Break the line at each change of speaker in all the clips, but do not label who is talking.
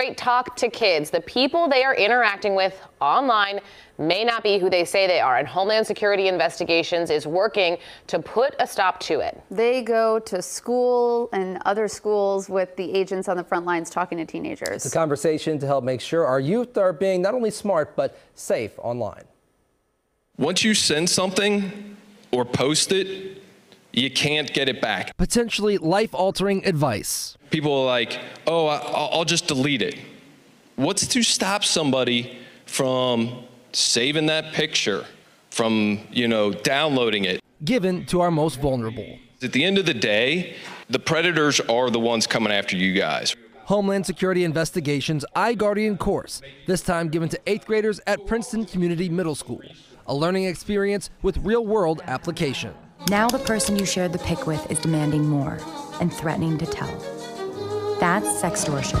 Straight talk to kids. The people they are interacting with online may not be who they say they are, and Homeland Security Investigations is working to put a stop to it.
They go to school and other schools with the agents on the front lines talking to teenagers.
It's a conversation to help make sure our youth are being not only smart, but safe online.
Once you send something or post it, you can't get it back.
Potentially life altering advice.
People are like, oh, I'll just delete it. What's to stop somebody from saving that picture, from, you know, downloading it?
Given to our most vulnerable.
At the end of the day, the predators are the ones coming after you guys.
Homeland Security Investigations iGuardian course, this time given to eighth graders at Princeton Community Middle School. A learning experience with real world application.
Now the person you shared the pic with is demanding more and threatening to tell. That's sextortion.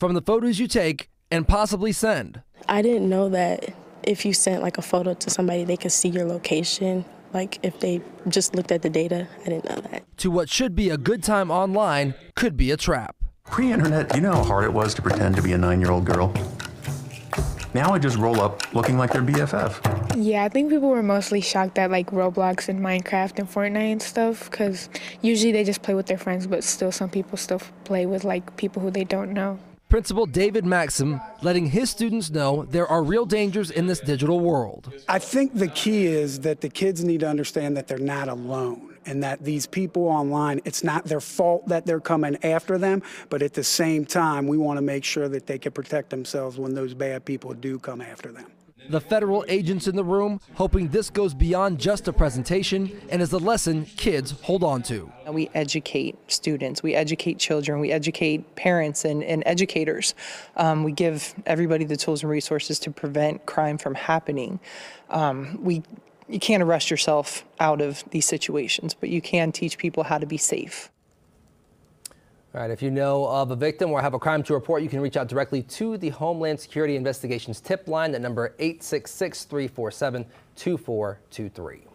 From the photos you take and possibly send.
I didn't know that if you sent like a photo to somebody, they could see your location. Like if they just looked at the data, I didn't know that.
To what should be a good time online could be a trap.
Pre internet, do you know how hard it was to pretend to be a nine year old girl? Now I just roll up looking like their BFF.
Yeah, I think people were mostly shocked at like Roblox and Minecraft and Fortnite and stuff because usually they just play with their friends, but still some people still play with like people who they don't know.
Principal David Maxim letting his students know there are real dangers in this digital world.
I think the key is that the kids need to understand that they're not alone and that these people online, it's not their fault that they're coming after them, but at the same time, we want to make sure that they can protect themselves when those bad people do come after them.
The federal agents in the room hoping this goes beyond just a presentation and is a lesson kids hold on to.
We educate students, we educate children, we educate parents and, and educators. Um, we give everybody the tools and resources to prevent crime from happening. Um, we you can't arrest yourself out of these situations, but you can teach people how to be safe.
All right, if you know of a victim or have a crime to report, you can reach out directly to the Homeland Security Investigations tip line at number 866 347 2423.